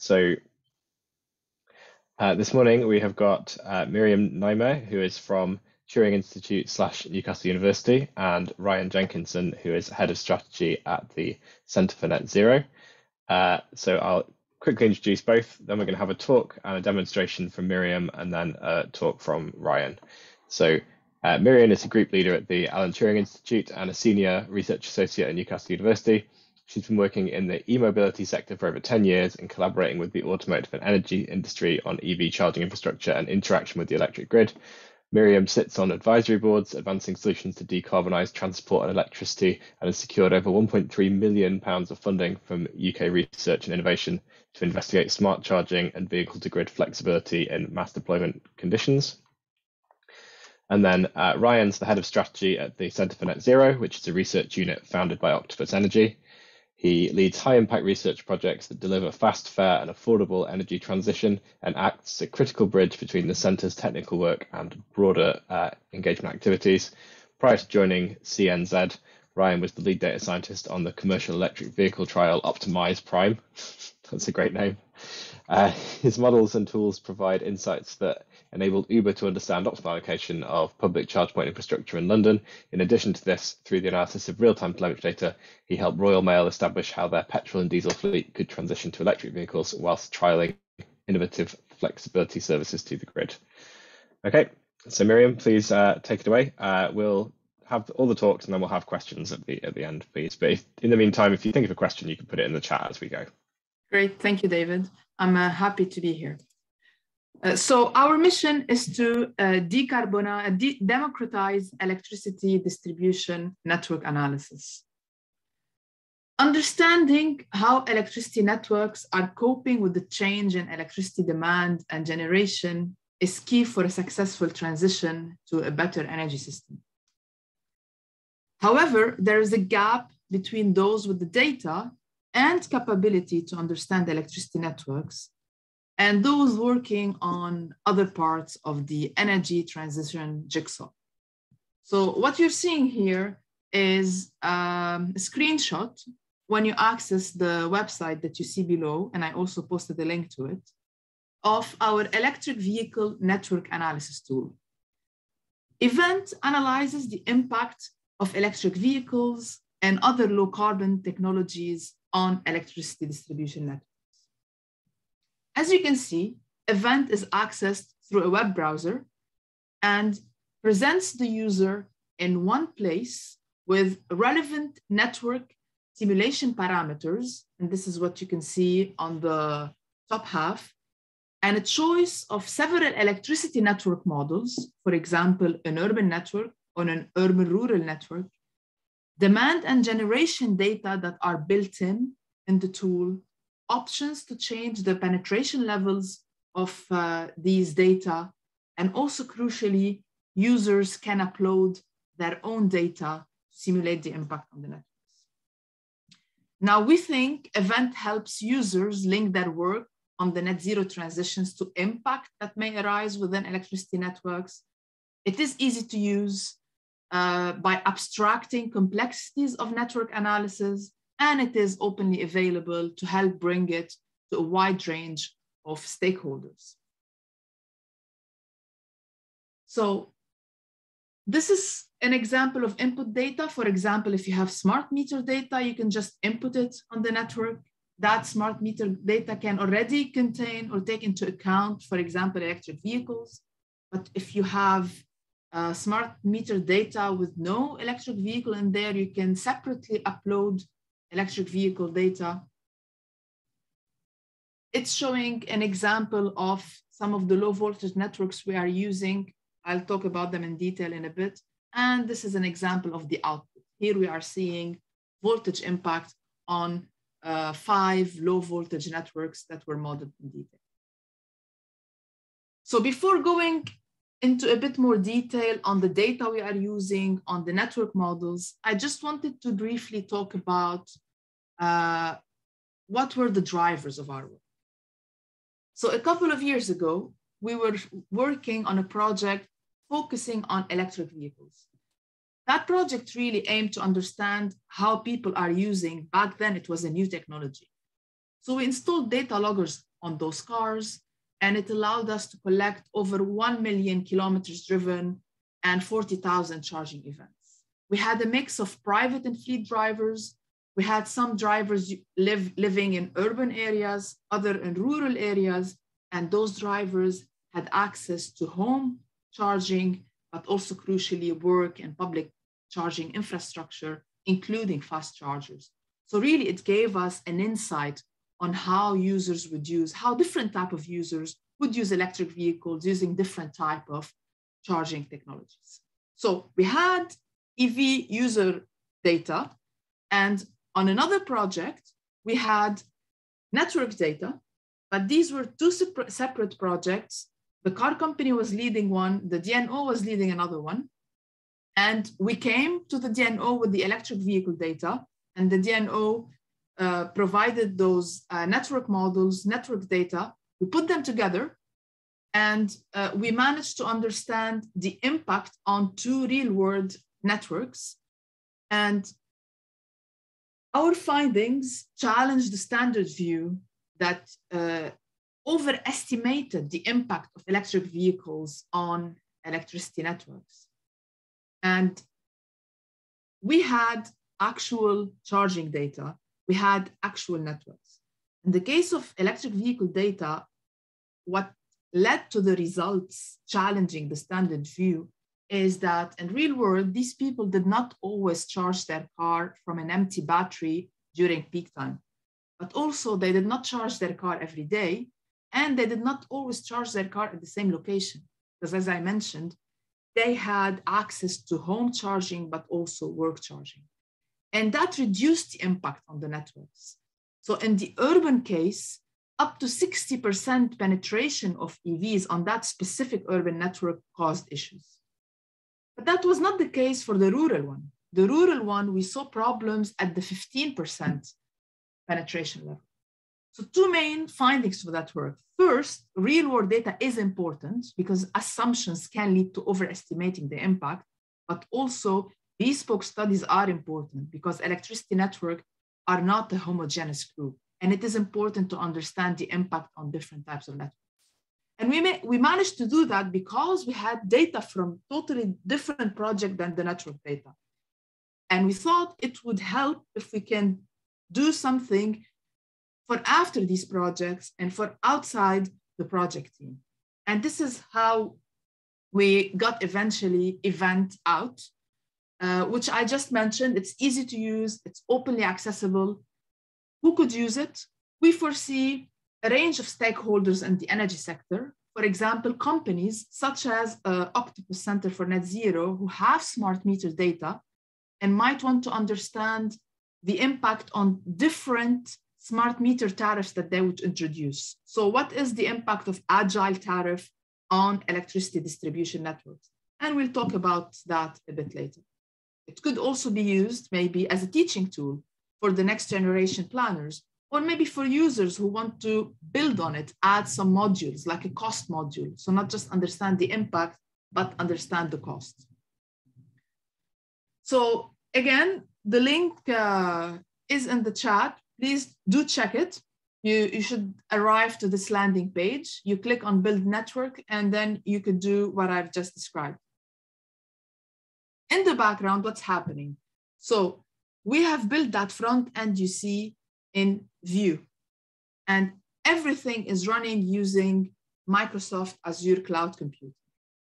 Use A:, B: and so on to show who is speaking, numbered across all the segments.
A: So uh, this morning we have got uh, Myriam Neaimeh, who is from Turing Institute slash Newcastle University, and Ryan Jenkinson, who is head of strategy at the Centre for Net Zero. Uh, so I'll quickly introduce both. Then we're going to have a talk and a demonstration from Myriam, and then a talk from Ryan. So uh, Myriam is a group leader at the Alan Turing Institute and a senior research associate at Newcastle University. She's been working in the e-mobility sector for over 10 years and collaborating with the automotive and energy industry on EV charging infrastructure and interaction with the electric grid. Myriam sits on advisory boards advancing solutions to decarbonise transport and electricity and has secured over 1.3 million pounds of funding from UK research and innovation to investigate smart charging and vehicle to grid flexibility in mass deployment conditions. And then uh, Ryan's the head of strategy at the Centre for Net Zero, which is a research unit founded by Octopus Energy. He leads high impact research projects that deliver fast, fair, and affordable energy transition and acts as a critical bridge between the centre's technical work and broader uh, engagement activities. Prior to joining CNZ, Ryan was the lead data scientist on the commercial electric vehicle trial Optimise Prime. That's a great name. Uh, his models and tools provide insights that enabled Uber to understand optimal allocation of public charge point infrastructure in London. In addition to this, through the analysis of real-time telemetry data, he helped Royal Mail establish how their petrol and diesel fleet could transition to electric vehicles whilst trialing innovative flexibility services to the grid. Okay, so Myriam, please uh, take it away. Uh, we'll have all the talks and then we'll have questions at the at the end, please. But if, in the meantime, if you think of a question, you can put it in the chat as we go.
B: Great, thank you, David. I'm uh, happy to be here. Uh, so our mission is to uh, decarbonize, de democratize electricity distribution network analysis. Understanding how electricity networks are coping with the change in electricity demand and generation is key for a successful transition to a better energy system. However, there is a gap between those with the data and capability to understand electricity networks and those working on other parts of the energy transition jigsaw. So what you're seeing here is um, a screenshot when you access the website that you see below, and I also posted a link to it, of our electric vehicle network analysis tool. Event analyzes the impact of electric vehicles and other low carbon technologies on electricity distribution networks. As you can see, event is accessed through a web browser and presents the user in one place with relevant network simulation parameters. And this is what you can see on the top half, and a choice of several electricity network models, for example, an urban network or an urban rural network, demand and generation data that are built in in the tool options to change the penetration levels of uh, these data. And also crucially, users can upload their own data to simulate the impact on the networks. Now we think event helps users link their work on the net zero transitions to impact that may arise within electricity networks. It is easy to use uh, by abstracting complexities of network analysis and it is openly available to help bring it to a wide range of stakeholders. So this is an example of input data. For example, if you have smart meter data, you can just input it on the network. That smart meter data can already contain or take into account, for example, electric vehicles. But if you have uh, smart meter data with no electric vehicle in there, you can separately upload electric vehicle data. It's showing an example of some of the low voltage networks we are using. I'll talk about them in detail in a bit. And this is an example of the output. Here we are seeing voltage impact on uh, five low voltage networks that were modeled in detail. So before going into a bit more detail on the data we are using on the network models, I just wanted to briefly talk about uh, what were the drivers of our work. So a couple of years ago, we were working on a project focusing on electric vehicles. That project really aimed to understand how people are using, back then it was a new technology. So we installed data loggers on those cars. And it allowed us to collect over 1 million kilometers driven and 40,000 charging events. We had a mix of private and fleet drivers. We had some drivers live, living in urban areas, other in rural areas, and those drivers had access to home charging, but also crucially work and public charging infrastructure, including fast chargers. So really it gave us an insight on how users would use, how different type of users would use electric vehicles using different type of charging technologies. So we had EV user data and on another project, we had network data, but these were two separate projects. The car company was leading one, the DNO was leading another one. And we came to the DNO with the electric vehicle data, and the DNO uh, provided those uh, network models, network data. We put them together, and uh, we managed to understand the impact on two real world networks. And our findings challenged the standard view that uh, overestimated the impact of electric vehicles on electricity networks. And we had actual charging data, we had actual networks. In the case of electric vehicle data, what led to the results challenging the standard view is that in real world, these people did not always charge their car from an empty battery during peak time. But also they did not charge their car every day and they did not always charge their car at the same location. Because as I mentioned, they had access to home charging, but also work charging. And that reduced the impact on the networks. So in the urban case, up to 60% penetration of EVs on that specific urban network caused issues. But that was not the case for the rural one. The rural one, we saw problems at the 15% penetration level. So two main findings for that work. First, real world data is important because assumptions can lead to overestimating the impact, but also bespoke studies are important because electricity network are not a homogeneous group. And it is important to understand the impact on different types of networks. And we, may, we managed to do that because we had data from totally different project than the network data. And we thought it would help if we can do something for after these projects and for outside the project team. And this is how we got eventually event out, uh, which I just mentioned. It's easy to use, it's openly accessible. Who could use it? We foresee a range of stakeholders in the energy sector. For example, companies such as uh, Octopus Center for Net Zero, who have smart meter data and might want to understand the impact on different smart meter tariffs that they would introduce. So what is the impact of agile tariff on electricity distribution networks? And we'll talk about that a bit later. It could also be used maybe as a teaching tool for the next generation planners or maybe for users who want to build on it, add some modules like a cost module. So not just understand the impact, but understand the cost. So again, the link uh, is in the chat. Please do check it. You, you should arrive to this landing page. You click on build network and then you could do what I've just described. In the background, what's happening? So we have built that front end you see in Vue. And everything is running using Microsoft Azure Cloud Computing.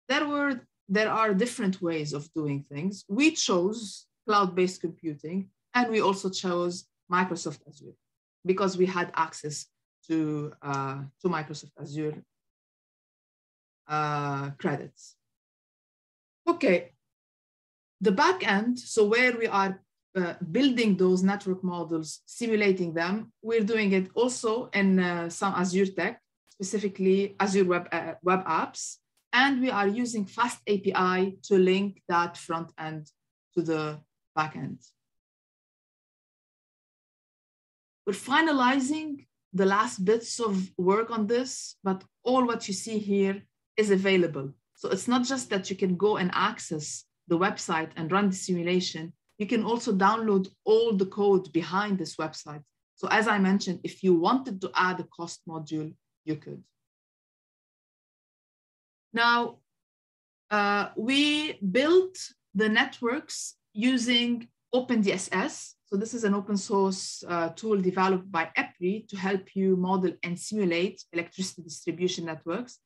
B: There were there are different ways of doing things. We chose cloud-based computing, and we also chose Microsoft Azure because we had access to, uh, to Microsoft Azure uh, credits. Okay, the back end, so where we are uh, building those network models, simulating them. We're doing it also in uh, some Azure tech, specifically Azure web, uh, web apps. And we are using FastAPI to link that front end to the back end. We're finalizing the last bits of work on this, but all what you see here is available. So it's not just that you can go and access the website and run the simulation, you can also download all the code behind this website. So as I mentioned, if you wanted to add a cost module, you could. Now, uh, we built the networks using OpenDSS. So this is an open source uh, tool developed by EPRI to help you model and simulate electricity distribution networks.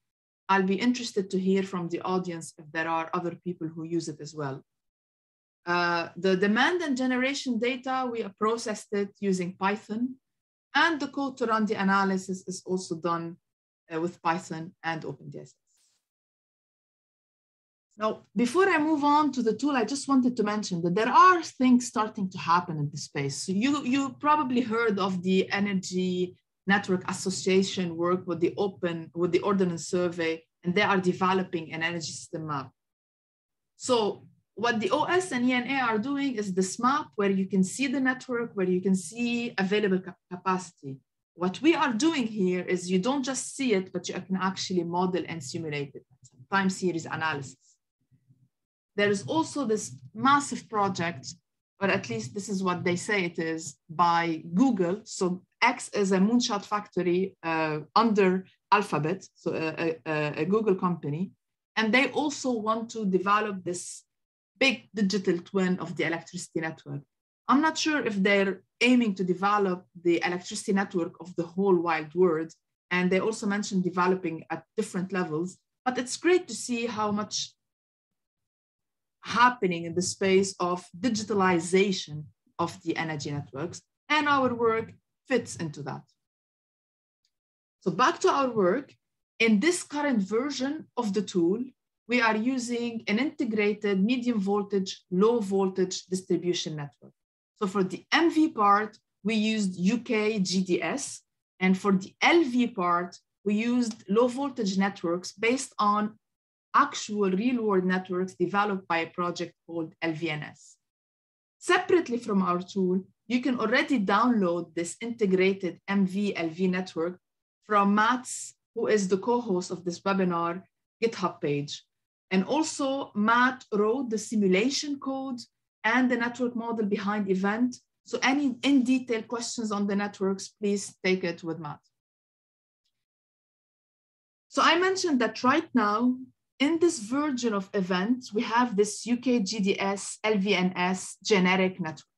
B: I'll be interested to hear from the audience if there are other people who use it as well. Uh, the demand and generation data, we processed it using Python, and the code to run the analysis is also done uh, with Python and OpenDSS. Now, before I move on to the tool, I just wanted to mention that there are things starting to happen in this space. So you, you probably heard of the Energy Network Association work with the open, with the Ordnance Survey, and they are developing an energy system map. So what the OS and ENA are doing is this map where you can see the network, where you can see available capacity. What we are doing here is you don't just see it, but you can actually model and simulate it, time series analysis there is also this massive project, or at least this is what they say it is, by Google. So X is a moonshot factory uh, under Alphabet, so a, a, a Google company. And they also want to develop this big digital twin of the electricity network. I'm not sure if they're aiming to develop the electricity network of the whole wild world. And they also mentioned developing at different levels. But it's great to see how much happening in the space of digitalization of the energy networks, and our work fits into that. So back to our work, in this current version of the tool, we are using an integrated medium voltage, low voltage distribution network. So for the MV part, we used UK GDS, and for the LV part, we used low voltage networks based on actual real world networks developed by a project called LVNS. Separately from our tool, you can already download this integrated MV-LV network from Matt's, who is the co-host of this webinar, GitHub page. And also Matt wrote the simulation code and the network model behind event. So any in detail questions on the networks, please take it with Matt. So I mentioned that right now, in this version of events, we have this UK GDS LVNS generic network.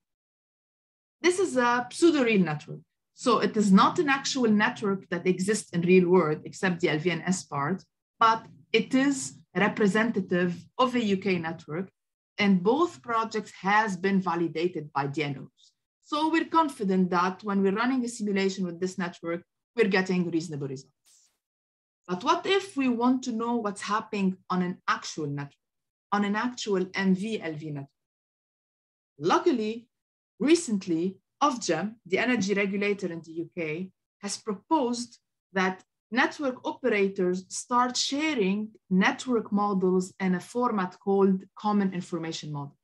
B: This is a pseudo-real network. So it is not an actual network that exists in real world, except the LVNS part, but it is representative of a UK network. And both projects has been validated by DNOs. So we're confident that when we're running a simulation with this network, we're getting reasonable results. But what if we want to know what's happening on an actual network, on an actual MV-LV network? Luckily, recently, Ofgem, the energy regulator in the UK, has proposed that network operators start sharing network models in a format called Common Information Model.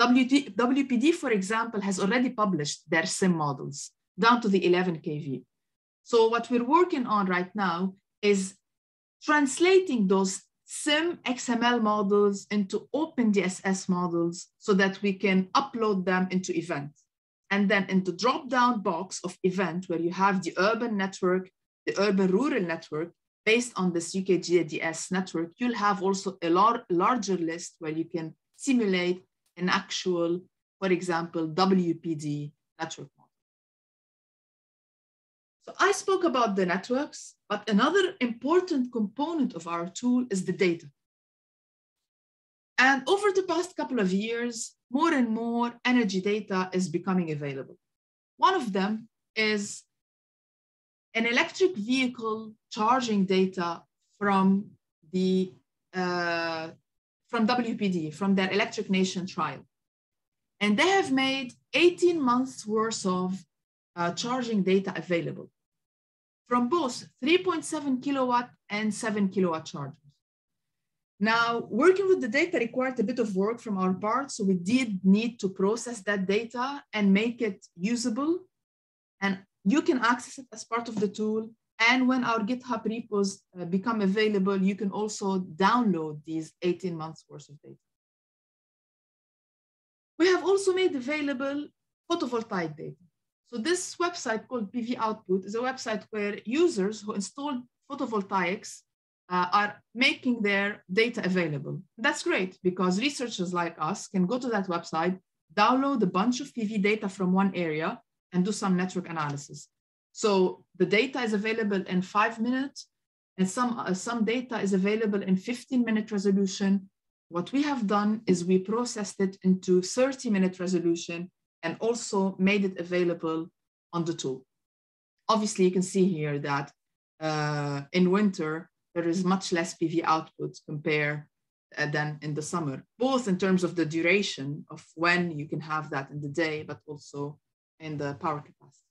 B: WD, WPD, for example, has already published their CIM models down to the 11 kV. So what we're working on right now is translating those CIM XML models into OpenDSS models so that we can upload them into event. And then in the drop-down box of event where you have the urban network, the urban rural network, based on this UKGDS network, you'll have also a lar larger list where you can simulate an actual, for example, WPD network so I spoke about the networks, but another important component of our tool is the data. And over the past couple of years, more and more energy data is becoming available. One of them is an electric vehicle charging data from the uh, from WPD, from their Electric Nation trial. And they have made 18 months worth of uh, charging data available from both 3.7 kilowatt and 7 kilowatt chargers. Now, working with the data required a bit of work from our part, so we did need to process that data and make it usable. And you can access it as part of the tool. And when our GitHub repos uh, become available, you can also download these 18 months worth of data. We have also made available photovoltaic data. So this website called PV Output is a website where users who installed photovoltaics uh, are making their data available. That's great because researchers like us can go to that website, download a bunch of PV data from one area and do some network analysis. So the data is available in five minutes and some, uh, some data is available in 15 minute resolution. What we have done is we processed it into 30 minute resolution and also made it available on the tool. Obviously, you can see here that uh, in winter, there is much less PV output compared uh, than in the summer, both in terms of the duration of when you can have that in the day, but also in the power capacity.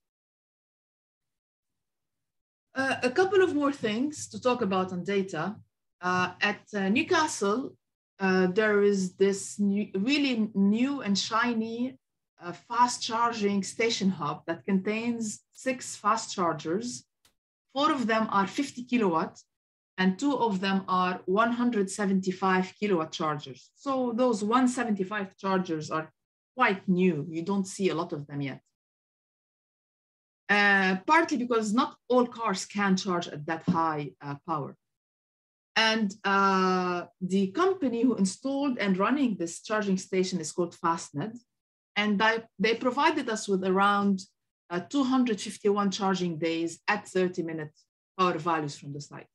B: Uh, a couple of more things to talk about on data. Uh, at uh, Newcastle, uh, there is this new, really new and shiny uh, fast charging station hub that contains six fast chargers. Four of them are 50 kilowatt and two of them are 175 kilowatt chargers. So those 175 chargers are quite new. You don't see a lot of them yet. Uh, partly because not all cars can charge at that high uh, power. And uh, the company who installed and running this charging station is called Fastned. And they, provided us with around uh, 251 charging days at 30 minute power values from the site.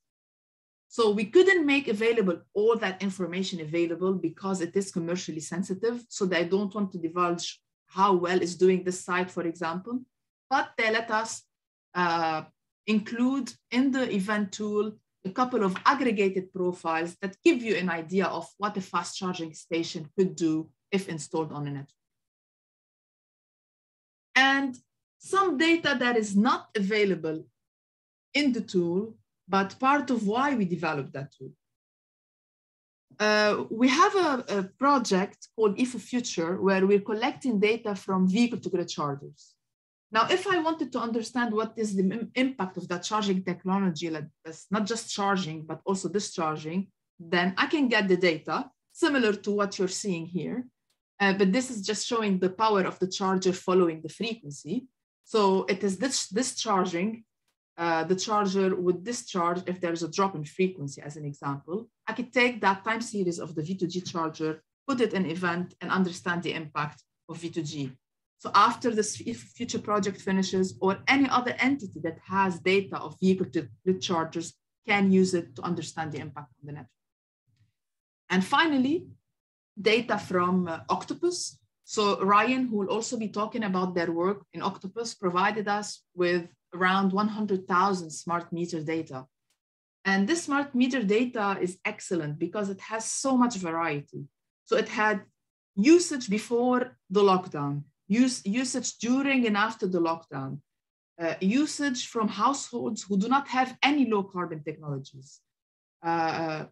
B: So we couldn't make available all that information available because it is commercially sensitive. So they don't want to divulge how well is doing the site, for example but they let us uh, include in the event tool a couple of aggregated profiles that give you an idea of what a fast charging station could do if installed on a network. And some data that is not available in the tool, but part of why we developed that tool. Uh, we have a, a project called e4Future where we're collecting data from vehicle to grid chargers. Now, if I wanted to understand what is the impact of that charging technology, like this, not just charging, but also discharging, then I can get the data similar to what you're seeing here. Uh, but this is just showing the power of the charger following the frequency. So it is this discharging. Uh, the charger would discharge if there's a drop in frequency, as an example. I could take that time series of the V2G charger, put it in event, and understand the impact of V2G. So after this future project finishes or any other entity that has data of vehicle to grid chargers can use it to understand the impact on the network. And finally, data from uh, Octopus. So Ryan, who will also be talking about their work in Octopus, provided us with around 100,000 smart meter data. And this smart meter data is excellent because it has so much variety. So it had usage before the lockdown, use, usage during and after the lockdown, uh, usage from households who do not have any low carbon technologies, uh,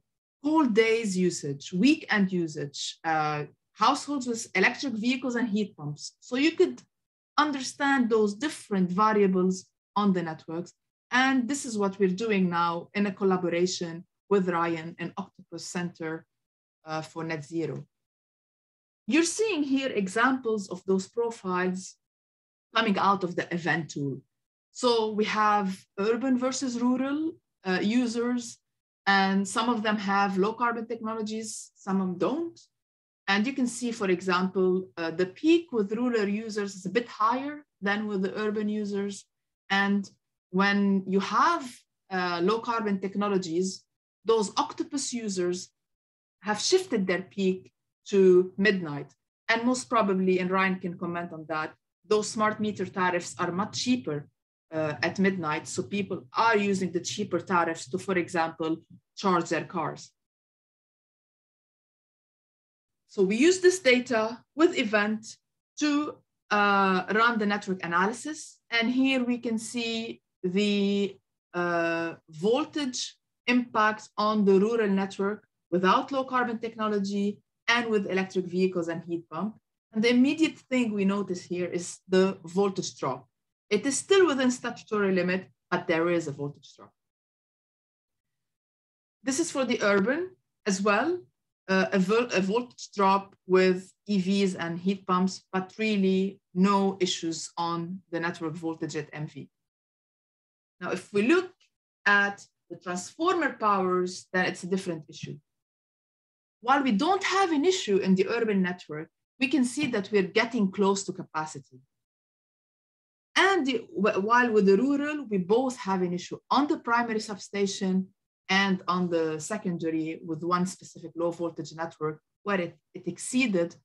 B: cold days usage, weekend usage, uh, households with electric vehicles and heat pumps. So you could understand those different variables on the networks. And this is what we're doing now in a collaboration with Ryan and Octopus Center uh, for Net Zero. You're seeing here examples of those profiles coming out of the event tool. So we have urban versus rural uh, users, and some of them have low carbon technologies, some of them don't. And you can see, for example, uh, the peak with rural users is a bit higher than with the urban users. And when you have uh, low carbon technologies, those octopus users have shifted their peak to midnight. And most probably, and Ryan can comment on that, those smart meter tariffs are much cheaper uh, at midnight. So people are using the cheaper tariffs to, for example, charge their cars. So we use this data with event to uh, run the network analysis. And here we can see the uh, voltage impact on the rural network without low carbon technology and with electric vehicles and heat pump. And the immediate thing we notice here is the voltage drop. It is still within statutory limit, but there is a voltage drop. This is for the urban as well, uh, a, vol a voltage drop with EVs and heat pumps, but really no issues on the network voltage at MV. Now, if we look at the transformer powers, then it's a different issue. While we don't have an issue in the urban network, we can see that we're getting close to capacity. And the, while with the rural, we both have an issue on the primary substation and on the secondary with one specific low voltage network where it, it exceeded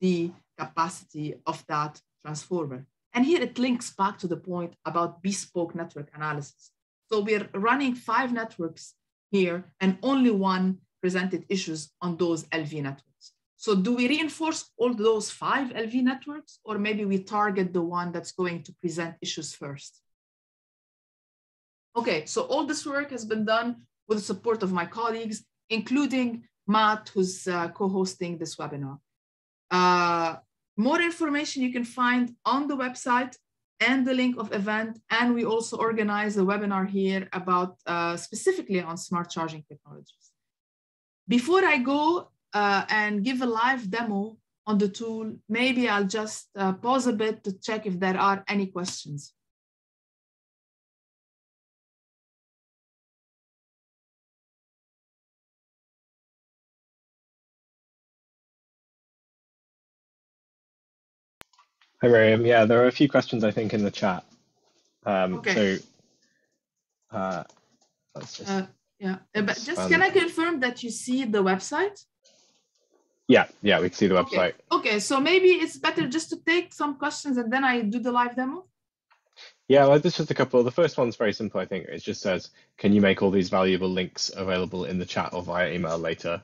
B: the capacity of that transformer. And here it links back to the point about bespoke network analysis. So we're running five networks here and only one presented issues on those LV networks. So do we reinforce all those five LV networks or maybe we target the one that's going to present issues first? Okay, so all this work has been done with the support of my colleagues, including Matt, who's uh, co-hosting this webinar. Uh, more information you can find on the website and the link of event. And we also organize a webinar here about uh, specifically on smart charging technologies. Before I go uh, and give a live demo on the tool, maybe I'll just uh, pause a bit to check if there are any questions.
A: Hi, Myriam. Yeah, there are a few questions I think in the chat. Um,
B: Okay.
A: So uh, let's just,
B: Uh, yeah, but just can I confirm that you see the website?
A: Yeah, yeah, we can see the
B: Okay.
A: website.
B: Okay, so maybe it's better just to take some questions and then I do the live demo.
A: Yeah, well, there's just a couple. The first one's very simple, I think. It just says, can you make all these valuable links available in the chat or via email later?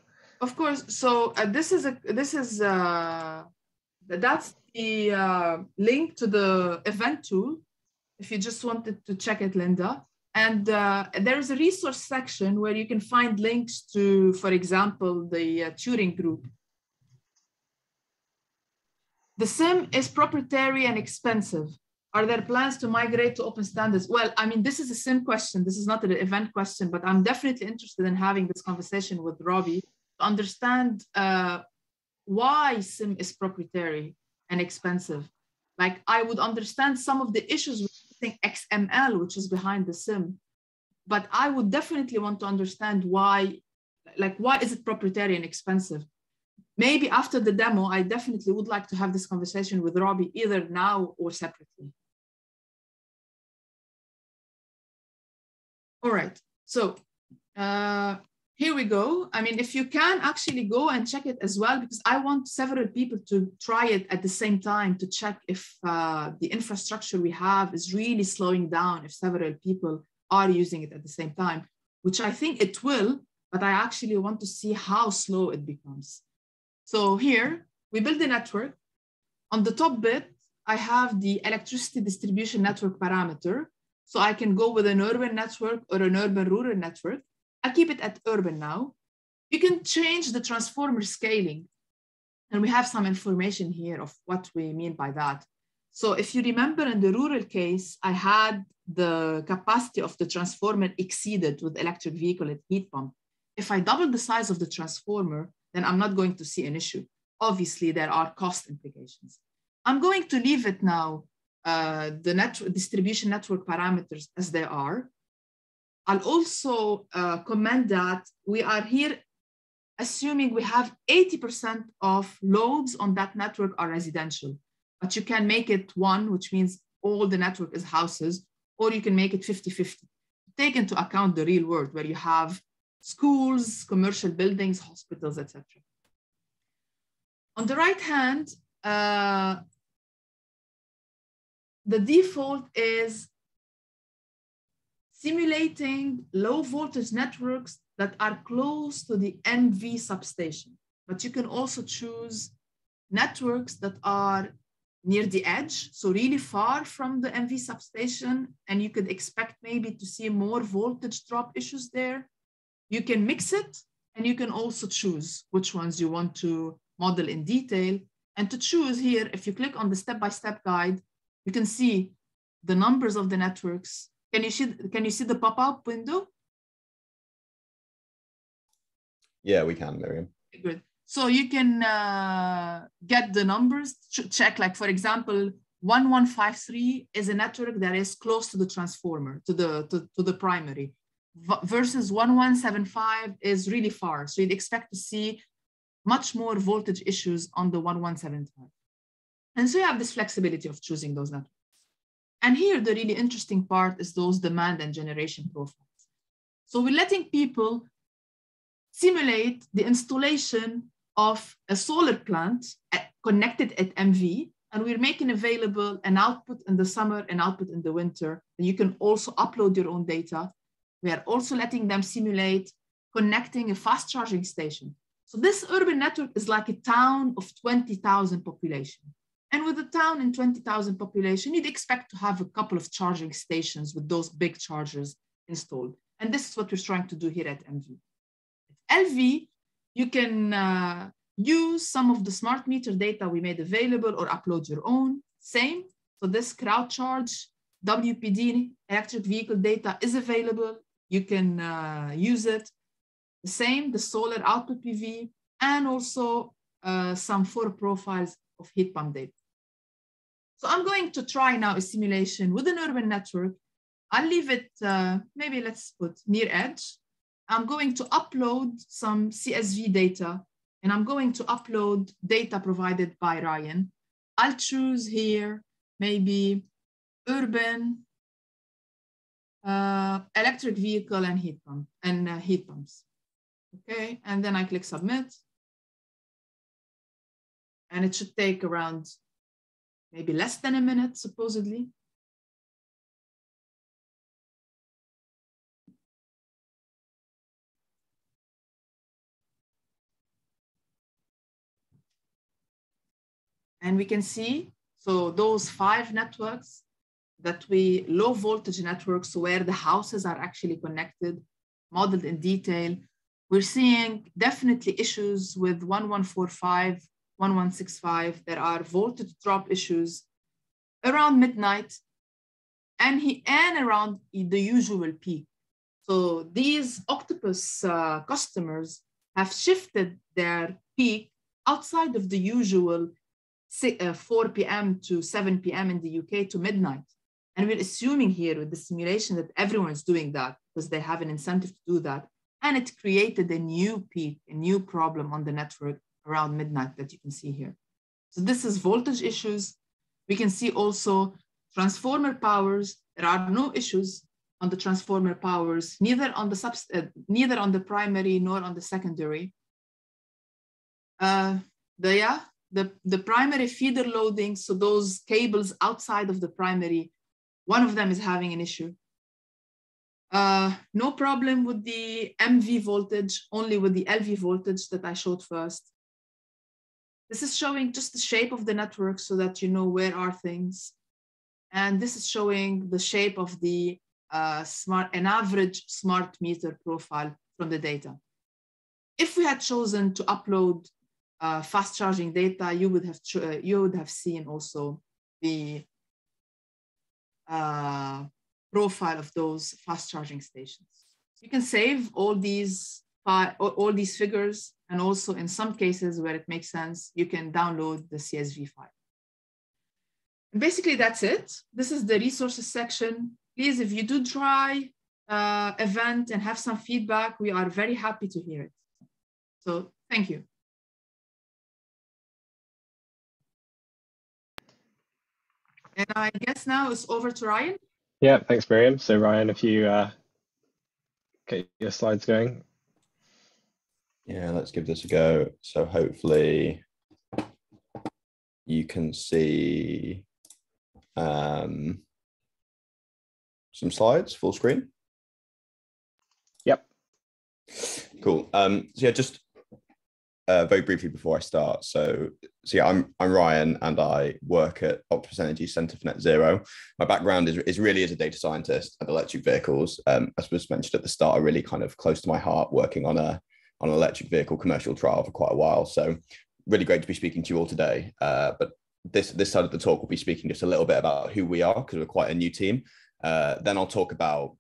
B: Of course. So uh, this is a this is uh, that's the uh, link to the event tool. If you just wanted to check it, Linda. And uh, there is a resource section where you can find links to, for example, the uh, Turing group. The CIM is proprietary and expensive. Are there plans to migrate to open standards? Well, I mean, this is a CIM question. This is not an event question, but I'm definitely interested in having this conversation with Robbie to understand uh, why CIM is proprietary and expensive. Like I would understand some of the issues with XML, which is behind the CIM, but I would definitely want to understand why, like why is it proprietary and expensive? Maybe after the demo, I definitely would like to have this conversation with Robbie either now or separately. All right, so uh, here we go. I mean, if you can actually go and check it as well, because I want several people to try it at the same time to check if uh, the infrastructure we have is really slowing down, if several people are using it at the same time, which I think it will, but I actually want to see how slow it becomes. So here we build a network. On the top bit, I have the electricity distribution network parameter. So I can go with an urban network or an urban rural network. I keep it at urban now. You can change the transformer scaling. And we have some information here of what we mean by that. So if you remember in the rural case, I had the capacity of the transformer exceeded with electric vehicle and heat pump. If I double the size of the transformer, then I'm not going to see an issue. Obviously, there are cost implications. I'm going to leave it now, uh, the net distribution network parameters as they are. I'll also uh, comment that we are here assuming we have 80% of loads on that network are residential, but you can make it one, which means all the network is houses, or you can make it 50-50. Take into account the real world where you have schools, commercial buildings, hospitals, etc. On the right hand, uh, the default is simulating low voltage networks that are close to the MV substation. But you can also choose networks that are near the edge, so really far from the MV substation, and you could expect maybe to see more voltage drop issues there. You can mix it, and you can also choose which ones you want to model in detail. And to choose here, if you click on the step-by-step guide, you can see the numbers of the networks. Can you see, can you see the pop-up window?
C: Yeah, we can, Myriam.
B: Good. So you can uh, get the numbers, ch check like, for example, 1153 is a network that is close to the transformer, to the, to, to the primary, versus 1175 is really far. So you'd expect to see much more voltage issues on the 1175. And so you have this flexibility of choosing those networks. And here, the really interesting part is those demand and generation profiles. So we're letting people simulate the installation of a solar plant at, connected at MV, and we're making available an output in the summer and output in the winter. And you can also upload your own data. We are also letting them simulate connecting a fast charging station. So this urban network is like a town of 20,000 population. And with a town in 20,000 population, you'd expect to have a couple of charging stations with those big chargers installed. And this is what we're trying to do here at MV. At LV, you can uh, use some of the smart meter data we made available or upload your own. Same, so this CrowdCharge WPD electric vehicle data is available. You can uh, use it. The same, the solar output PV, and also uh, some four profiles of heat pump data. So I'm going to try now a simulation with an urban network. I'll leave it, uh, maybe let's put near edge. I'm going to upload some CSV data and I'm going to upload data provided by Ryan. I'll choose here maybe urban, uh, electric vehicle and heat pump and uh, heat pumps. Okay, and then I click submit. And it should take around maybe less than a minute, supposedly. And we can see, so those five networks that we, low voltage networks where the houses are actually connected, modeled in detail, we're seeing definitely issues with 1145 1165, there are voltage drop issues around midnight and he and around the usual peak. So these octopus uh, customers have shifted their peak outside of the usual uh, 4 p.m. to 7 p.m. in the UK to midnight. And we're assuming here with the simulation that everyone's doing that because they have an incentive to do that. And it created a new peak, a new problem on the network around midnight that you can see here. So this is voltage issues. We can see also transformer powers. There are no issues on the transformer powers, neither on the subst uh, neither on the primary nor on the secondary. Uh, the yeah, the, the primary feeder loading, so those cables outside of the primary, one of them is having an issue. Uh, no problem with the MV voltage, only with the LV voltage that I showed first. This is showing just the shape of the network so that you know where are things. And this is showing the shape of the uh, smart, an average smart meter profile from the data. If we had chosen to upload uh, fast charging data, you would have uh, you would have seen also the uh, profile of those fast charging stations. You can save all these all these figures and also in some cases where it makes sense, you can download the CSV file. Basically that's it. This is the resources section. Please, if you do try uh, event and have some feedback, we are very happy to hear it. So thank you. And I guess now it's over to Ryan.
A: Yeah, thanks, Myriam. So Ryan, if you uh, get your slides going.
C: Yeah, let's give this a go. So hopefully you can see um, some slides, full screen.
A: Yep.
C: Cool. Um, so yeah, just uh, very briefly before I start. So, so yeah, I'm I'm Ryan, and I work at Octopus Energy Centre for Net Zero. My background is, is really as a data scientist at electric vehicles. Um, as was mentioned at the start, are really kind of close to my heart, working on a on an electric vehicle commercial trial for quite a while. So really great to be speaking to you all today. Uh, but this this side of the talk will be speaking just a little bit about who we are because we're quite a new team. Uh, then I'll talk about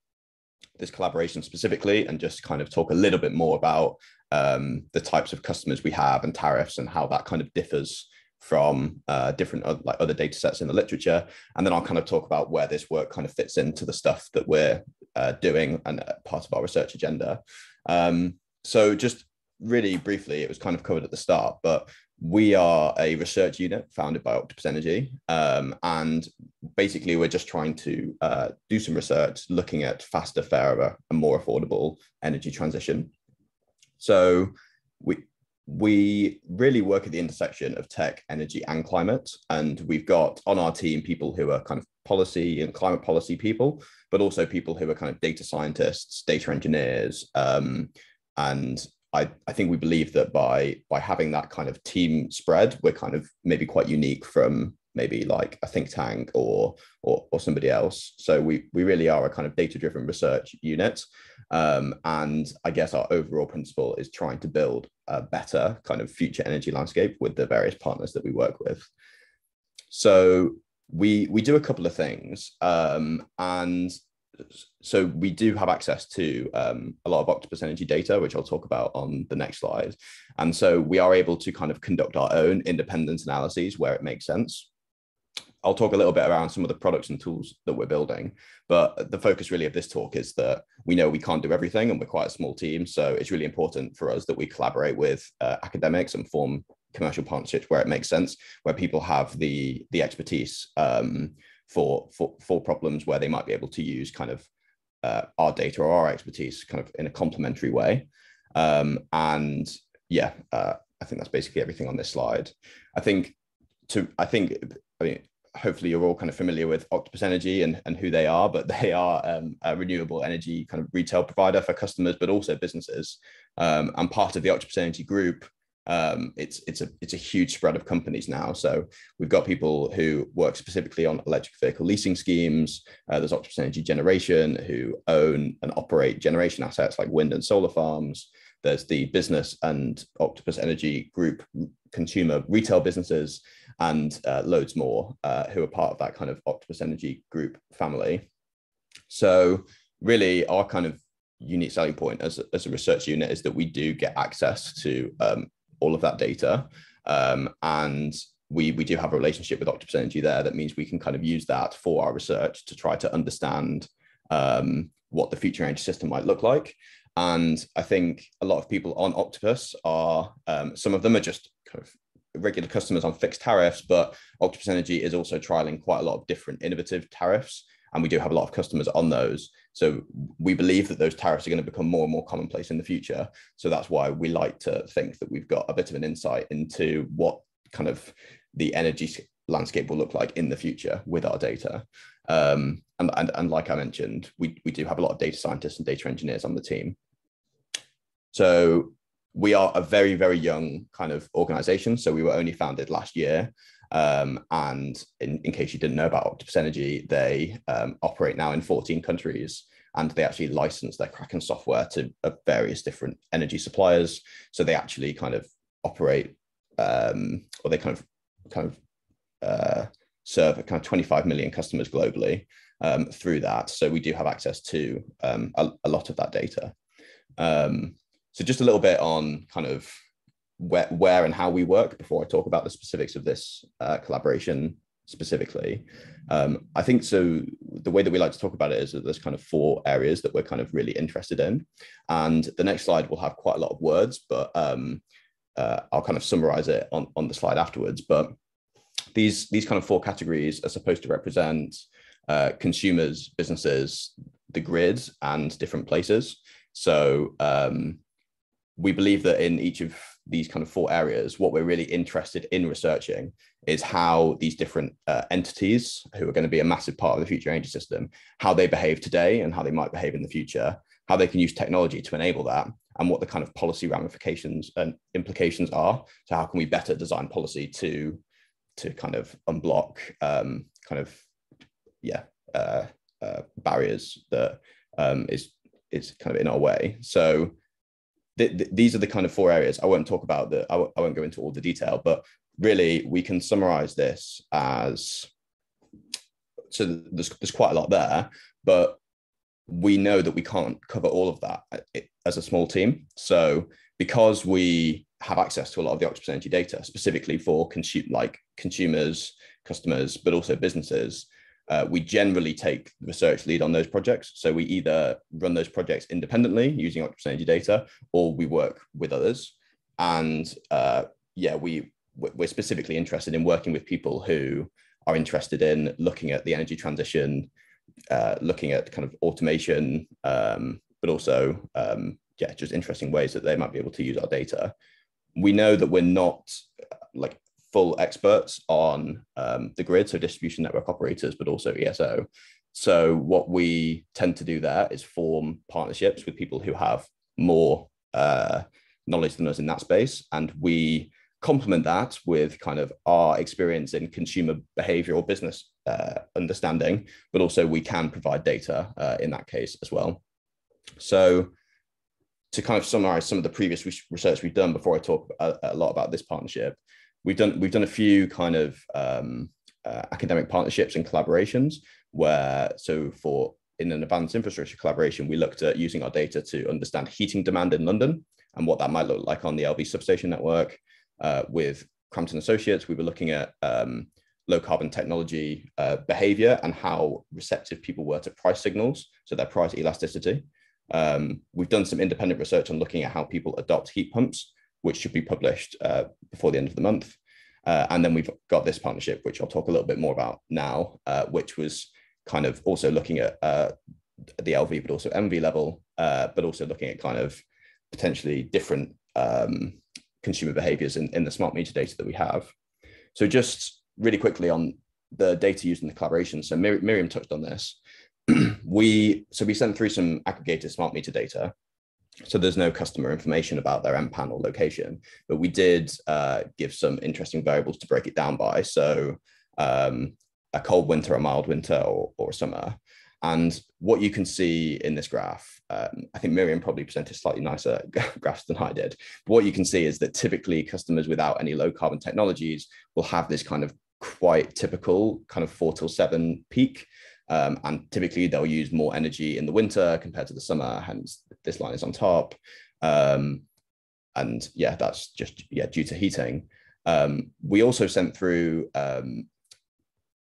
C: this collaboration specifically and just kind of talk a little bit more about um, the types of customers we have and tariffs and how that kind of differs from uh, different uh, like other data sets in the literature, and then I'll kind of talk about where this work kind of fits into the stuff that we're uh, doing and uh, part of our research agenda. Um, so just really briefly, it was kind of covered at the start, but we are a research unit founded by Octopus Energy. Um, and basically, we're just trying to uh, do some research looking at faster, fairer, and more affordable energy transition. So we, we really work at the intersection of tech, energy, and climate. And we've got on our team people who are kind of policy and climate policy people, but also people who are kind of data scientists, data engineers, um, and I, I think we believe that by by having that kind of team spread, we're kind of maybe quite unique from maybe like a think tank or or, or somebody else. So we we really are a kind of data driven research unit, um, and I guess our overall principle is trying to build a better kind of future energy landscape with the various partners that we work with. So we we do a couple of things, um, and so we do have access to um, a lot of octopus energy data which i'll talk about on the next slide and so we are able to kind of conduct our own independent analyses where it makes sense i'll talk a little bit around some of the products and tools that we're building but the focus really of this talk is that we know we can't do everything and we're quite a small team so it's really important for us that we collaborate with uh, academics and form commercial partnerships where it makes sense where people have the the expertise um, for, for, for problems where they might be able to use kind of uh, our data or our expertise kind of in a complementary way. Um, and yeah, uh, I think that's basically everything on this slide. I think to, I think, I mean, hopefully you're all kind of familiar with Octopus Energy and, and who they are, but they are um, a renewable energy kind of retail provider for customers, but also businesses. Um, and part of the Octopus Energy group um, it's it's a it's a huge spread of companies now. So we've got people who work specifically on electric vehicle leasing schemes. Uh, there's Octopus Energy Generation who own and operate generation assets like wind and solar farms. There's the business and Octopus Energy Group consumer retail businesses, and uh, loads more uh, who are part of that kind of Octopus Energy Group family. So really, our kind of unique selling point as a, as a research unit is that we do get access to um, all of that data. Um, and we, we do have a relationship with Octopus Energy there. That means we can kind of use that for our research to try to understand um, what the future energy system might look like. And I think a lot of people on Octopus are, um, some of them are just kind of regular customers on fixed tariffs, but Octopus Energy is also trialing quite a lot of different innovative tariffs. And we do have a lot of customers on those. So we believe that those tariffs are going to become more and more commonplace in the future. So that's why we like to think that we've got a bit of an insight into what kind of the energy landscape will look like in the future with our data. Um, and, and, and like I mentioned, we, we do have a lot of data scientists and data engineers on the team. So we are a very, very young kind of organization. So we were only founded last year. Um, and in, in, case you didn't know about Octopus Energy, they um, operate now in 14 countries and they actually license their Kraken software to uh, various different energy suppliers. So they actually kind of operate um, or they kind of kind of uh, serve kind of 25 million customers globally um, through that. So we do have access to um, a, a, lot of that data. So just a little bit on kind of where, where and how we work before I talk about the specifics of this uh, collaboration specifically. Um, I think so. The way that we like to talk about it is that there's kind of four areas that we're kind of really interested in, and the next slide will have quite a lot of words, but um, uh, I'll kind of summarize it on, on the slide afterwards. But these these kind of four categories are supposed to represent uh, consumers, businesses, the grid, and different places. So um, we believe that in each of these kind of four areas, what we're really interested in researching is how these different uh, entities, who are going to be a massive part of the future energy system, how they behave today and how they might behave in the future, how they can use technology to enable that, and what the kind of policy ramifications and implications are. So how can we better design policy to to kind of unblock um, kind of yeah uh, uh, barriers that um, is is kind of in our way. So these are the kind of four areas. I won't talk about the, I w- I won't go into all the detail, but really we can summarize this as so there's, there's quite a lot there, but we know that we can't cover all of that uh, as a small team. So because we have access to a lot of the Octopus Energy data, specifically for consume like consumers, customers, but also businesses. Uh, we generally take the research lead on those projects. So we either run those projects independently using Octopus Energy data, or we work with others. And uh, yeah, we we're specifically interested in working with people who are interested in looking at the energy transition, uh, looking at kind of automation, um, but also um, yeah, just interesting ways that they might be able to use our data. We know that we're not like full experts on um, the grid, so distribution network operators, but also ESO. So what we tend to do there is form partnerships with people who have more uh, knowledge than us in that space, and we complement that with kind of our experience in consumer behavior or business uh, understanding, but also we can provide data uh, in that case as well. So to kind of summarize some of the previous research we've done before I talk a, a lot about this partnership, we've done we've done a few kind of um, uh, academic partnerships and collaborations where so for in an advanced infrastructure collaboration, we looked at using our data to understand heating demand in London and what that might look like on the LV substation network. Uh, with Crampton Associates, we were looking at um, low carbon technology uh, behavior and how receptive people were to price signals, so their price elasticity. Um, we've done some independent research on looking at how people adopt heat pumps, which should be published uh, before the end of the month. Uh, and then we've got this partnership, which I'll talk a little bit more about now, uh, which was kind of also looking at uh, the LV, but also MV level, uh, but also looking at kind of potentially different um, consumer behaviors in, in the smart meter data that we have. So just really quickly on the data used in the collaboration. So Mir- Myriam touched on this. we so we sent through some aggregated smart meter data. So there's no customer information about their MPAN or location, but we did uh, give some interesting variables to break it down by. So um, a cold winter, a mild winter, or, or summer. And what you can see in this graph, um, I think Myriam probably presented slightly nicer graphs than I did. But what you can see is that typically customers without any low carbon technologies will have this kind of quite typical kind of four till seven peak. Um, and typically they'll use more energy in the winter compared to the summer, hence this line is on top. Um, and yeah, that's just yeah due to heating. Um, we also sent through um,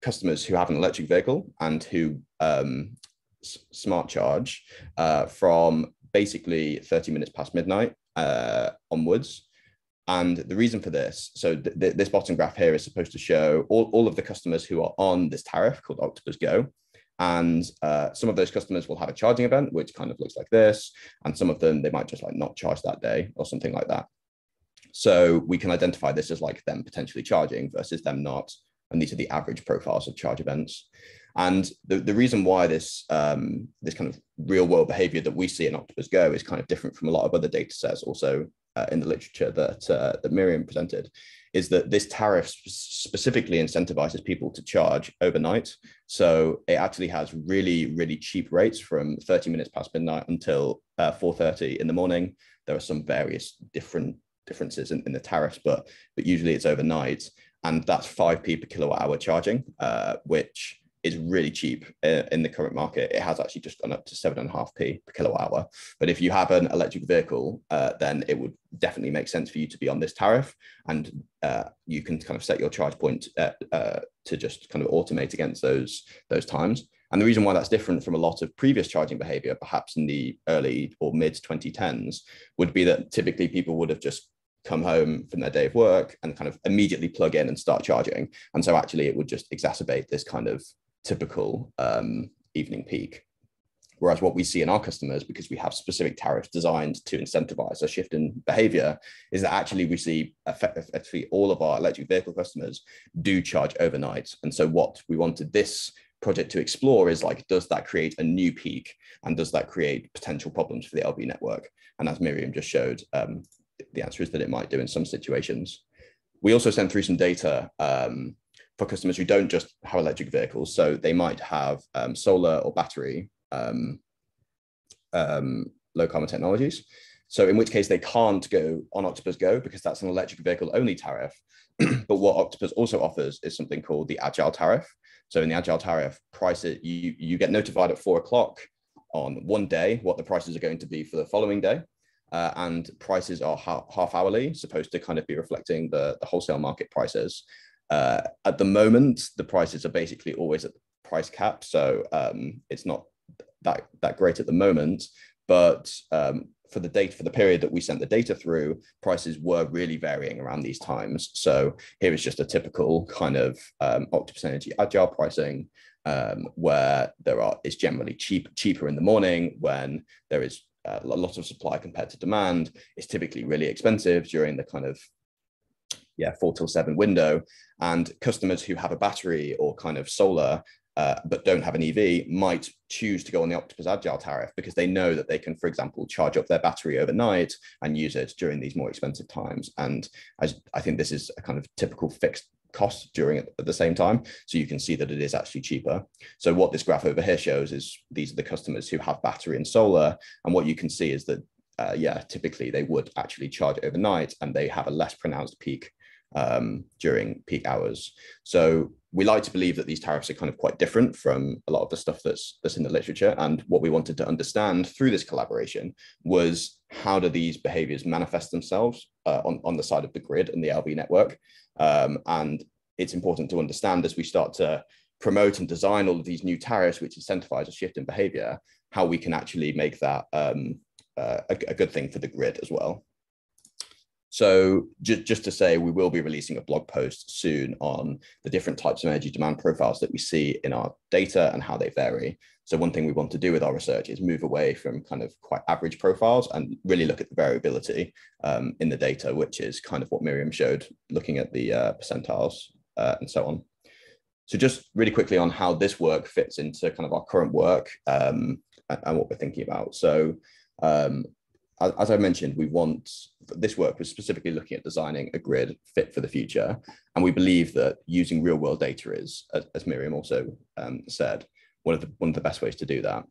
C: customers who have an electric vehicle and who um, smart charge uh, from basically 30 minutes past midnight uh, onwards. And the reason for this, so th- th- this bottom graph here is supposed to show all, all of the customers who are on this tariff called Octopus Go. And uh, some of those customers will have a charging event, which kind of looks like this. And some of them, they might just like not charge that day or something like that. So we can identify this as like them potentially charging versus them not. And these are the average profiles of charge events. And the, the reason why this um, this kind of real world behavior that we see in Octopus Go is kind of different from a lot of other data sets also uh, in the literature that uh, that Myriam presented is that this tariff specifically incentivizes people to charge overnight. So it actually has really, really cheap rates from 30 minutes past midnight until uh, 4.30 in the morning. There are some various different differences in, in the tariffs, but, but usually it's overnight. And that's 5p per kilowatt hour charging, uh, which is really cheap uh, in the current market. It has actually just gone up to seven and a half p per kilowatt hour. But if you have an electric vehicle, uh, then it would definitely make sense for you to be on this tariff, and uh, you can kind of set your charge point uh, uh, to just kind of automate against those those times. And the reason why that's different from a lot of previous charging behavior, perhaps in the early or mid 2010s, would be that typically people would have just come home from their day of work and kind of immediately plug in and start charging. And so actually it would just exacerbate this kind of typical um, evening peak. Whereas what we see in our customers, because we have specific tariffs designed to incentivize a shift in behavior, is that actually we see effectively all of our electric vehicle customers do charge overnight. And so what we wanted this project to explore is like, does that create a new peak? And does that create potential problems for the LV network? And as Myriam just showed, um, the answer is that it might do in some situations. We also sent through some data um, for customers who don't just have electric vehicles. So they might have um, solar or battery um, um, low carbon technologies. So in which case they can't go on Octopus Go because that's an electric vehicle only tariff. but what Octopus also offers is something called the Agile tariff. So in the Agile tariff, price it, you, you get notified at four o'clock on one day what the prices are going to be for the following day. uh, and prices are ha- half hourly, supposed to kind of be reflecting the, the wholesale market prices. Uh, at the moment, the prices are basically always at the price cap, so um, it's not that that great at the moment. But um, for the date for the period that we sent the data through, prices were really varying around these times. So here is just a typical kind of um, Octopus Energy agile pricing um, where there are is generally cheap cheaper in the morning when there is uh, a lot of supply compared to demand. It's typically really expensive during the kind of yeah four till seven window, and customers who have a battery or kind of solar uh, but don't have an EV might choose to go on the Octopus Agile tariff because they know that they can, for example, charge up their battery overnight and use it during these more expensive times. And I, I think this is a kind of typical fixed cost during it at the same time. So you can see that it is actually cheaper. So what this graph over here shows is these are the customers who have battery and solar. And what you can see is that, uh, yeah, typically they would actually charge overnight and they have a less pronounced peak um, during peak hours. So we like to believe that these tariffs are kind of quite different from a lot of the stuff that's that's in the literature. And what we wanted to understand through this collaboration was how do these behaviors manifest themselves uh, on, on the side of the grid and the LV network. Um, and it's important to understand as we start to promote and design all of these new tariffs, which incentivize a shift in behavior, how we can actually make that um, uh, a, a good thing for the grid as well. So ju- just to say, we will be releasing a blog post soon on the different types of energy demand profiles that we see in our data and how they vary. So one thing we want to do with our research is move away from kind of quite average profiles and really look at the variability um, in the data, which is kind of what Myriam showed, looking at the uh, percentiles uh, and so on. So just really quickly on how this work fits into kind of our current work um, and, and, what we're thinking about. So um, as I mentioned, we want this work was specifically looking at designing a grid fit for the future. And we believe that using real world data is, as, as Myriam also um, said, one of, the, one of the best ways to do that.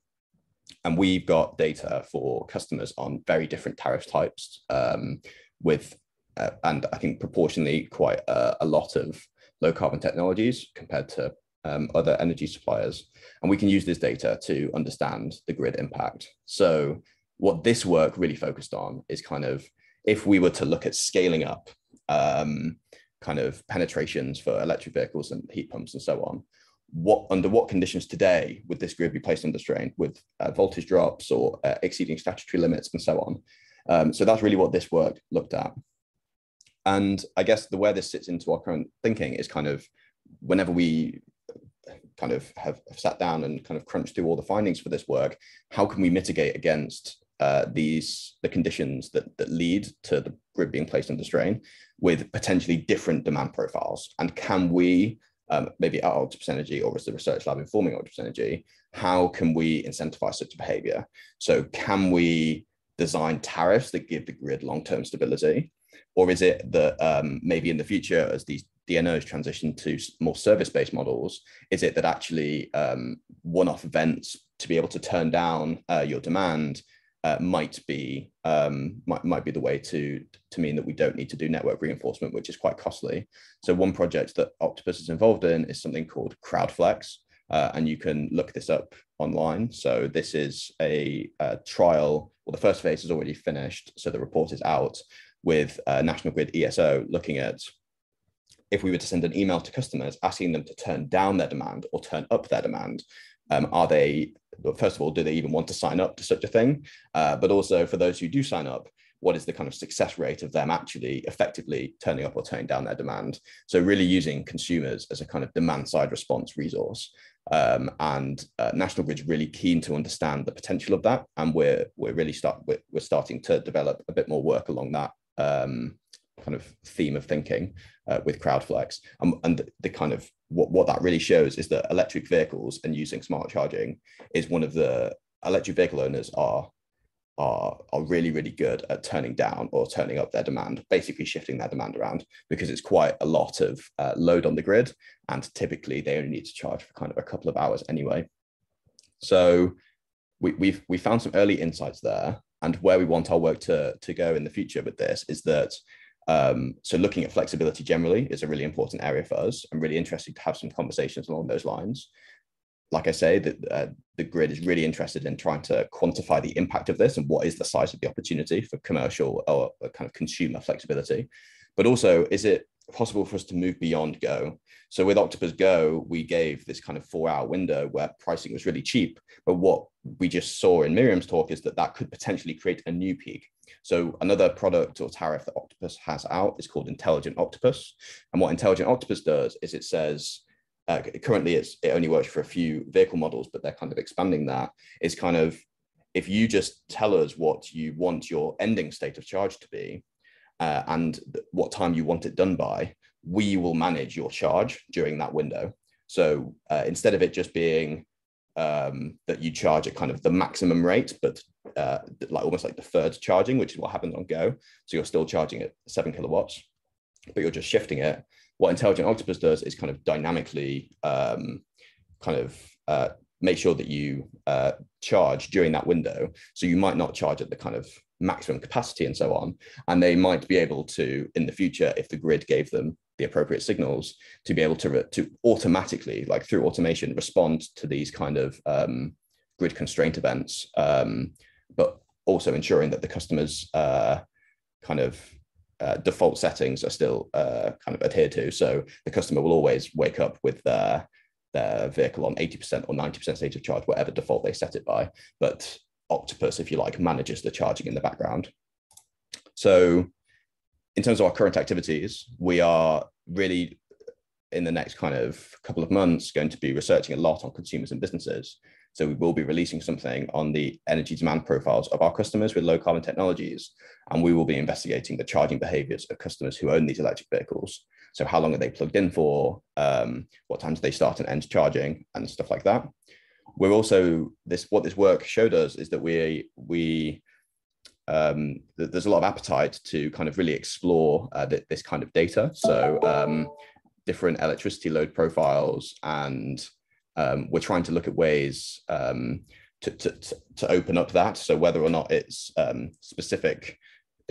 C: And we've got data for customers on very different tariff types um, with, uh, and I think proportionally quite uh, a lot of low carbon technologies compared to um, other energy suppliers. And we can use this data to understand the grid impact. So what this work really focused on is kind of if we were to look at scaling up um, kind of penetrations for electric vehicles and heat pumps and so on, what under what conditions today would this grid be placed under strain with uh, voltage drops or uh, exceeding statutory limits and so on? Um, so that's really what this work looked at. And I guess the where this sits into our current thinking is kind of whenever we kind of have, have sat down and kind of crunched through all the findings for this work, how can we mitigate against uh, these the conditions that that lead to the grid being placed under strain with potentially different demand profiles and can we um, maybe at Octopus Energy or as the research lab informing Octopus Energy, how can we incentivize such behavior? So can we design tariffs that give the grid long-term stability? Or is it that um, maybe in the future, as these DNOs transition to more service-based models, is it that actually um, one-off events to be able to turn down uh, your demand uh, might be um, might, might be the way to to mean that we don't need to do network reinforcement, which is quite costly. So one project that Octopus is involved in is something called CrowdFlex, uh, and you can look this up online. So this is a, a, trial. Well, the first phase is already finished, so the report is out with uh, National Grid ESO looking at if we were to send an email to customers asking them to turn down their demand or turn up their demand, um, are they first of all do they even want to sign up to such a thing? Uh, but also for those who do sign up what is the kind of success rate of them actually effectively turning up or turning down their demand? So really using consumers as a kind of demand side response resource. Um, and uh, national grid's really keen to understand the potential of that. And we're we're really start we're, we're starting to develop a bit more work along that um, kind of theme of thinking uh, with crowdflex. Um, and the, the, kind of what, what that really shows is that electric vehicles and using smart charging is one of the electric vehicle owners are are are really really good at turning down or turning up their demand basically shifting their demand around because it's quite a lot of uh, load on the grid and typically they only need to charge for kind of a couple of hours anyway. So we, we've we found some early insights there and where we want our work to to go in the future with this is that um, so looking at flexibility generally is a really important area for us. I'm really interested to have some conversations along those lines. like I say, that uh, the grid is really interested in trying to quantify the impact of this and what is the size of the opportunity for commercial or kind of consumer flexibility. But also, is it possible for us to move beyond Go? So with Octopus Go, we gave this kind of four-hour window where pricing was really cheap. But what we just saw in Myriam's talk is that that could potentially create a new peak. So another product or tariff that Octopus has out is called Intelligent Octopus. And what Intelligent Octopus does is it says uh, currently it's it only works for a few vehicle models, but they're kind of expanding that. Is kind of if you just tell us what you want your ending state of charge to be, uh, and what time you want it done by, we will manage your charge during that window. So uh, instead of it just being um, that you charge at kind of the maximum rate, but uh, like almost like deferred charging, which is what happens on Go. So you're still charging at seven kilowatts, but you're just shifting it what Intelligent Octopus does is kind of dynamically um, kind of uh, make sure that you uh, charge during that window. So you might not charge at the kind of maximum capacity and so on. And they might be able to, in the future, if the grid gave them the appropriate signals, to be able to, to automatically, like through automation, respond to these kind of um, grid constraint events, um, but also ensuring that the customers uh, kind of uh, default settings are still uh, kind of adhered to. So the customer will always wake up with their their vehicle on 80% or 90% state of charge, whatever default they set it by. But Octopus, if you like, manages the charging in the background. So in terms of our current activities, we are really in the next kind of couple of months going to be researching a lot on consumers and businesses so we will be releasing something on the energy demand profiles of our customers with low carbon technologies. And we will be investigating the charging behaviors of customers who own these electric vehicles. So how long are they plugged in for? Um, what times do they start and end charging and stuff like that. We're also this what this work showed us is that we we um, there's a lot of appetite to kind of really explore uh, th- this kind of data. So um, different electricity load profiles and um, we're trying to look at ways um, to, to, to, open up that. So whether or not it's um, specific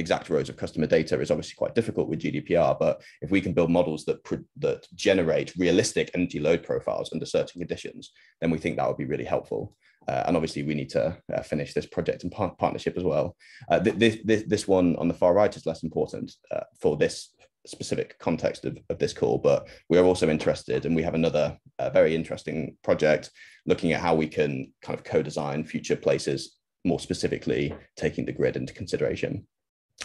C: exact rows of customer data is obviously quite difficult with GDPR, but if we can build models that, that generate realistic energy load profiles under certain conditions, then we think that would be really helpful. Uh, and obviously we need to uh, finish this project in par partnership as well. Uh, this, this, this one on the far right is less important uh, for this specific context of, of this call, but we are also interested, and we have another uh, very interesting project looking at how we can kind of co-design future places more specifically taking the grid into consideration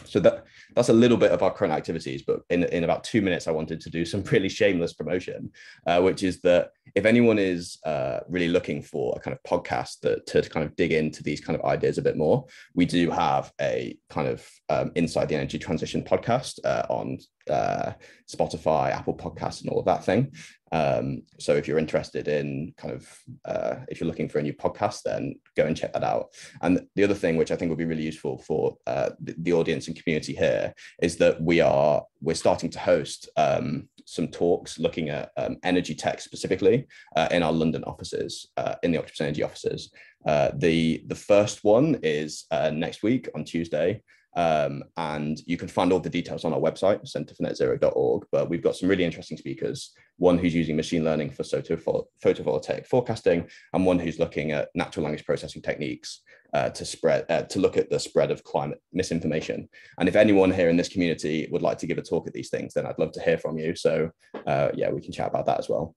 C: so that that's a little bit of our current activities but in, in about two minutes i wanted to do some really shameless promotion uh, which is that if anyone is uh, really looking for a kind of podcast that to kind of dig into these kind of ideas a bit more we do have a kind of um, inside the energy transition podcast uh, on uh, spotify apple podcasts and all of that thing um, so if you're interested in kind of uh, if you're looking for a new podcast, then go and check that out. And the other thing, which I think will be really useful for uh, the, the, audience and community here, is that we are we're starting to host um, some talks looking at um, energy tech specifically uh, in our London offices, uh, in the Octopus Energy offices. Uh, the the first one is uh, next week on Tuesday. Um, and you can find all the details on our website, centrefornetzero.org. But we've got some really interesting speakers one who's using machine learning for photovoltaic forecasting, and one who's looking at natural language processing techniques uh, to spread uh, to look at the spread of climate misinformation. And if anyone here in this community would like to give a talk at these things, then I'd love to hear from you. So uh, yeah, we can chat about that as well.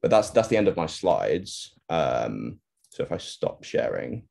C: But that's that's the end of my slides. Um, so if I stop sharing,